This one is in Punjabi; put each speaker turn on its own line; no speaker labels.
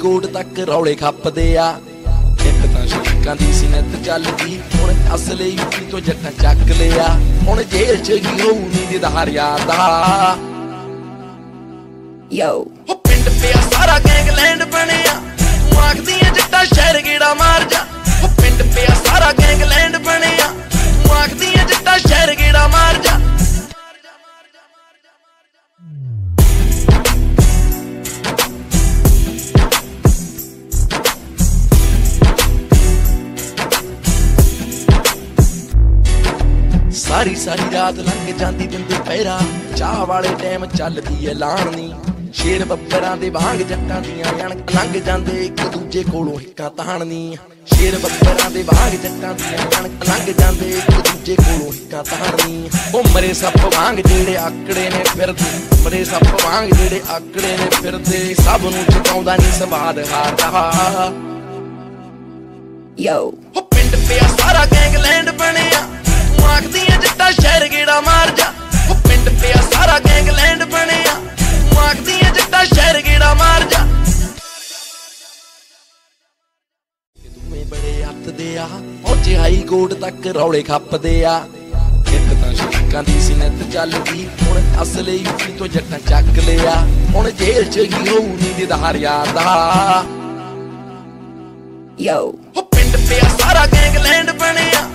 ਕੋਰਟ ਤੱਕ ਰੌਲੇ ਖੱਪਦੇ ਆ। ਇੱਕ ਤਾਂ ਸ਼ਰੀਕਾਂ ਦੀ ਸਿਨਤ ਚੱਲਦੀ ਹੁਣ ਅਸਲੇ ਯੂਪੀ ਤੋਂ ਜੱਟਾਂ ਚੱਕ ਲਿਆ। ਹੁਣ ਜੇਲ੍ਹ ਚ ਹੀ ਹੋਊ ਨੀ ਦਿਦਾਰ ਯਾਦਾ
Yo,
ਉਹ ਪਿੰਡ ਪਿਆ ਸਾਰਾ ਗੈਂਗਲੈਂਡ ਬਣਿਆ। ਤੂੰ ਆਖਦੀ ਸਾਰੀ ਸਾਰੀ ਰਾਤ ਲੰਘ ਜਾਂਦੀ ਦਿਨ ਦੁਪਹਿਰਾ ਚਾਹ ਵਾਲੇ ਟਾਈਮ ਚੱਲਦੀ ਐ ਲਾਣਨੀ ਸ਼ੇਰ ਬੱਬਰਾਂ ਦੇ ਵਾਂਗ ਜੱਟਾਂ ਦੀਆਂ ਅਣਖ ਲੰਘ ਜਾਂਦੇ ਇੱਕ ਦੂਜੇ ਕੋਲੋਂ ਹਿੱਕਾਂ ਤਾਣਨੀ ਸ਼ੇਰ ਬੱਬਰਾਂ ਦੇ ਵਾਂਗ ਜੱਟਾਂ ਦੀਆਂ ਅਣਖ ਲੰਘ ਜਾਂਦੇ ਇੱਕ ਦੂਜੇ ਕੋਲੋਂ ਹਿੱਕਾਂ ਤਾਣਨੀ ਉਹ ਮਰੇ ਸੱਪ ਵਾਂਗ ਜਿਹੜੇ ਆਕੜੇ ਨੇ ਫਿਰਦੇ। ਮਰੇ ਸੱਪ ਵਾਂਗ ਜਿਹੜੇ ਆਕੜੇ ਨੇ ਫਿਰਦੇ। ਸਭ ਨੂੰ ਚੁਕਾਉਂਦਾ ਨਹੀਂ ਸਵਾਦ ਹਾਰਦਾ ਉਹ ਪਿੰਡ ਪਿਆ ਸਾਰਾ ਗੈਂਗਲੈਂਡ ਬਣਿਆ। ਸਾਰਾ ਗੈਂਗਲੈਂਡ ਬਣਿਆ। ਆਖਦੀ ਐ ਜੱਟਾ ਸ਼ਹਿਰ ਗੇੜਾ ਮਾਰ ਜਾ। ਦੋਵੇਂ ਬੜੇ ਹੱਥ ਦੇ ਆ ਪਹੁੰਚੇ ਹਾਈ ਕੋਰਟ ਤੱਕ ਰੌਲੇ ਖੱਪਦੇ ਆ। ਇੱਕ ਤਾਂ ਦੀ ਸਿਨਤ ਚੱਲਦੀ ਹੁਣ ਅਸਲੇ ਯੂਪੀ ਤੋਂ ਜੱਟਾਂ ਚੱਕ ਲਿਆ। ਹੁਣ ਜੇਲ੍ਹ ਚ ਹੀ ਹੋਊ ਨੀ ਦਿਦਾਰ ਯਾਦਾ
yo,
ਉਹ ਪਿੰਡ ਪਿਆ ਸਾਰਾ ਗੈਂਗਲੈਂਡ ਬਣਿਆ।